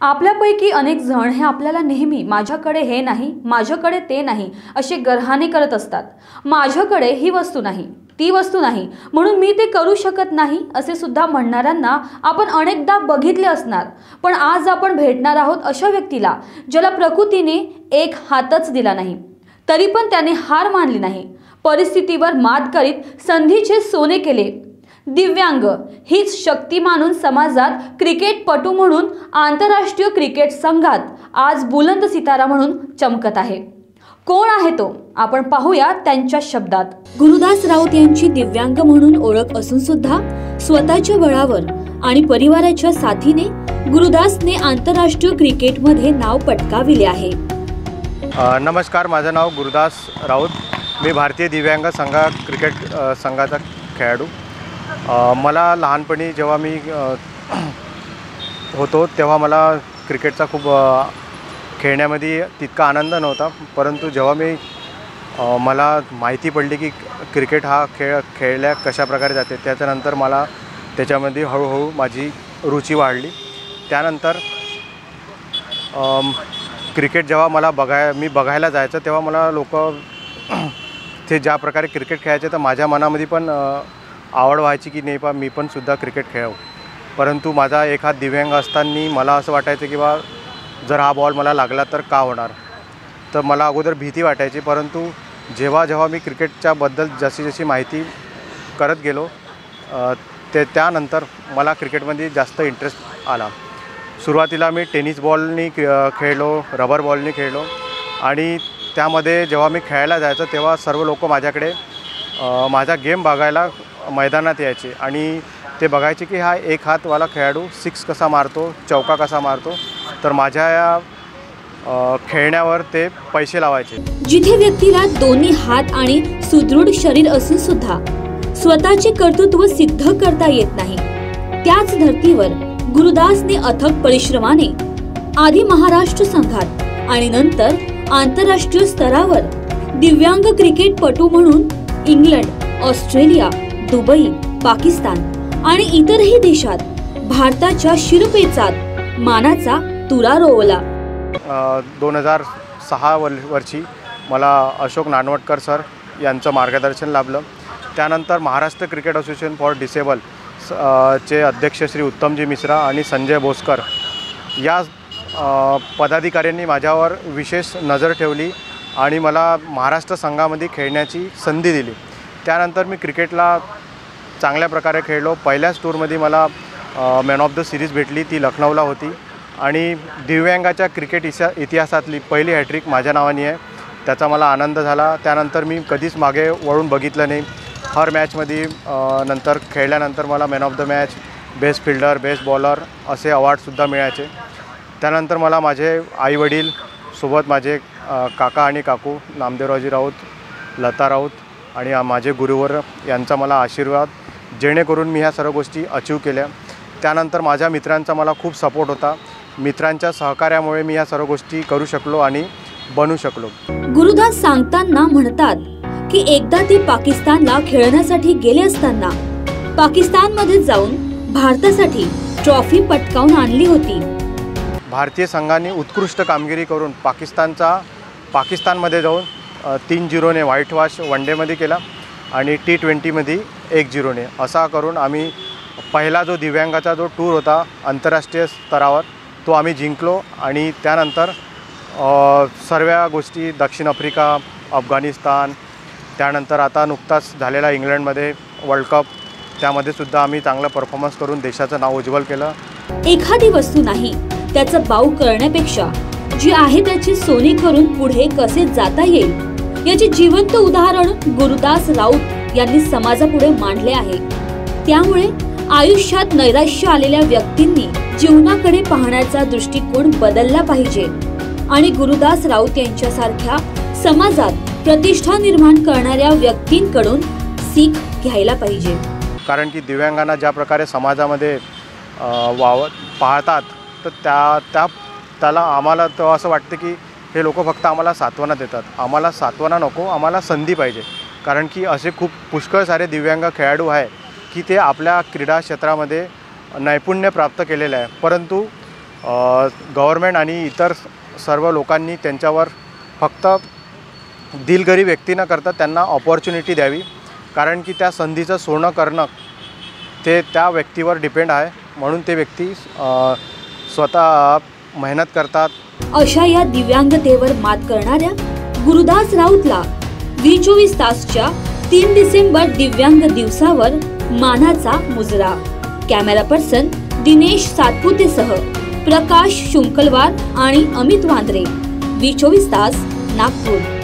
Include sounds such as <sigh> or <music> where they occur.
आपल्यापैकी अनेक जण हे आपल्याला नेहमी माझ्याकडे हे नाही माझ्याकडे ते नाही असे गरहाने करत असतात. माझ्याकडे ही वस्तू नाही ती वस्तू नाही म्हणून मी ते करू शकत नाही असे सुद्धा म्हणणाऱ्यांना आपण अनेकदा बघितले असणार. पण आज आपण भेटणार आहोत अशा व्यक्तीला ज्याला प्रकृतीने एक हातच दिला नाही. तरी पण त्याने हार मानली नाही. परिस्थितीवर मात करीत संधीचे सोने केले. दिव्यांग. हीच शक्ती मानून समाजात क्रिकेटपटू म्हणून आंतरराष्ट्रीय क्रिकेट संघात आज बुलंद सितारा म्हणून चमकत आहे. कोण आहे तो? आपण पाहूया त्यांच्या शब्दात. गुरुदास राऊत यांची दिव्यांग म्हणून ओळख असून सुद्धा स्वतःच्या बळावर आणि परिवाराच्या साथीने गुरुदासने आंतरराष्ट्रीय क्रिकेटमध्ये नाव पटकाविले आहे. नमस्कार माझं नाव गुरुदास राऊत. मी भारतीय दिव्यांग संघा क्रिकेट संघाचा खेळाडू. मला लहानपणी जेव्हा मी होतो तेव्हा मला क्रिकेटचा खूप खेळण्यामध्ये तितका आनंद नव्हता. परंतु जेव्हा मी मला माहिती पडली की क्रिकेट हा खेळ खेळल्या कशा प्रकारे जाते त्याच्यानंतर मला त्याच्यामध्ये हळूहळू माझी रुची वाढली. त्यानंतर क्रिकेट जेव्हा मला बघाय मी बघायला जायचं तेव्हा मला लोक <clears throat> ते ज्या प्रकारे क्रिकेट खेळायचे तर माझ्या मनामध्ये पण आवड व्हायची की नाही पा मी पण सुद्धा क्रिकेट खेळावं. परंतु माझा एक हात दिव्यांग असताना मला असं वाटायचं की बा जर हा बॉल मला लागला तर का होणार? तर मला अगोदर भीती वाटायची परंतु जेव्हा जेव्हा मी क्रिकेटच्याबद्दल जशी जशी माहिती करत गेलो ते त्यानंतर मला क्रिकेटमध्ये जास्त इंटरेस्ट आला. सुरुवातीला मी टेनिस बॉलनी खेळलो रबर बॉलनी खेळलो आणि त्यामध्ये जेव्हा मी खेळायला जायचो तेव्हा सर्व लोक माझ्याकडे माझा गेम बघायला मैदानात यायचे. आणि ते बघायचे की हा एक हातवाला खेळाडू सिक्स कसा मारतो चौका कसा मारतो तर माझ्या या खेळण्यावर ते पैसे लावायचे. जिथे व्यक्तीला दोन्ही हात आणि सुदृढ शरीर असून सुद्धा स्वतःचे कर्तृत्व सिद्ध करता येत नाही. त्याच धर्तीवर गुरुदासने अथक परिश्रमाने आधी महाराष्ट्र संघात आणि नंतर आंतरराष्ट्रीय स्तरावर दिव्यांग क्रिकेटपटू म्हणून इंग्लंड ऑस्ट्रेलिया दुबई पाकिस्तान आणि इतरही देशात भारताच्या शिरपेचात मानाचा तुरा रोवला. दोन हजार सहा वर वर्षी मला अशोक नानवटकर सर यांचं मार्गदर्शन लाभलं. त्यानंतर Maharashtra cricket association for disable स- चे अध्यक्ष श्री उत्तमजी मिश्रा आणि संजय बोसकर या पदाधिकाऱ्यांनी माझ्यावर विशेष नजर ठेवली आणि मला महाराष्ट्र संघामध्ये खेळण्याची संधी दिली. त्यानंतर मी क्रिकेटला चांगल्या प्रकारे खेळलो. पहिल्याच टूरमध्ये मला मॅन ऑफ द सिरीज भेटली ती लखनौला होती. आणि दिव्यांगाच्या क्रिकेट इसा इतिहासातली पहिली हॅट्रिक माझ्या नावाने आहे. त्याचा मला आनंद झाला. त्यानंतर मी कधीच मागे वळून बघितलं नाही. हर मॅचमध्ये नंतर खेळल्यानंतर मला man of the match best fielder best bowler असे अवॉर्डसुद्धा मिळायचे. त्यानंतर मला माझे आईवडील सोबत माझे काका आणि काकू नामदेवरावजी राऊत लता राऊत आणि माझे गुरुवर यांचा मला आशीर्वाद जेणेकरून मी ह्या सर्व गोष्टी अचीव केल्या. त्यानंतर माझ्या मित्रांचा मला खूप सपोर्ट होता. मित्रांच्या सहकार्यामुळे मी ह्या सर्व गोष्टी करू शकलो आणि बनू शकलो. गुरुदास सांगताना म्हणतात की एकदा ते पाकिस्तानला खेळण्यासाठी गेले असताना पाकिस्तानमध्ये जाऊन भारतासाठी ट्रॉफी पटकावून आणली होती. भारतीय संघाने उत्कृष्ट कामगिरी करून पाकिस्तानचा पाकिस्तानमध्ये जाऊन तीन झिरोने व्हाईट वॉश वन डेमध्ये केला आणि टी ट्वेंटीमध्ये एक झिरोने असा करून आम्ही पहिला जो दिव्यांगाचा जो टूर होता आंतरराष्ट्रीय स्तरावर तो आम्ही जिंकलो आणि त्यानंतर सर्व गोष्टी दक्षिण आफ्रिका अफगाणिस्तान त्यानंतर आता नुकताच झालेला इंग्लंडमध्ये वर्ल्ड कप त्यामध्ये सुद्धा आम्ही चांगला परफॉर्मन्स करून देशाचं नाव उज्ज्वल केलं. एखादी वस्तू नाही त्याचं बाऊ करण्यापेक्षा जी आहे त्याची सोनी करून पुढे कसे जाता येईल? याचे जिवंत उदाहरण गुरुदास राऊत यांनी समाजापुढे मांडले आहे. त्यामुळे आयुष्यात नैराश्य आलेल्या व्यक्तींनी जीवनाकडे पाहण्याचा दृष्टिकोन बदलला पाहिजे. आणि गुरुदास राऊत यांच्यासारख्या समाजात प्रतिष्ठा निर्माण करणाऱ्या व्यक्तींकडून सीख घ्यायला पाहिजे. कारण की दिव्यांगांना ज्या प्रकारे समाजामध्ये वाव पाहतात तर त्या त्या त्याला आम्हाला तर असं वाटतं की हे लोक फक्त आम्हाला सात्वना देतात. आम्हाला सात्वना नको आम्हाला संधी पाहिजे. कारण की असे खूप पुष्कळ सारे दिव्यांग खेळाडू आहे की ते आपल्या क्रीडा क्षेत्रामध्ये नैपुण्य प्राप्त केलेलं आहे. परंतु गव्हर्मेंट आणि इतर सर्व लोकांनी त्यांच्यावर फक्त दिलगरी व्यक्ती न करता त्यांना ऑपॉर्च्युनिटी द्यावी. कारण की त्या संधीचं सोनं करणं ते त्या व्यक्तीवर डिपेंड आहे. म्हणून ते व्यक्ती स्वतः मेहनत करतात. अशा या दिव्यांगतेवर मात करणाऱ्या गुरुदास राऊतला व्ही चोवीस तासच्या तीन डिसेंबर दिव्यांग दिवसावर मानाचा मुजरा. कॅमेरा पर्सन दिनेश सातपुतेसह प्रकाश शुंकलवार आणि अमित वांद्रे. व्ही चोवीस तास नागपूर.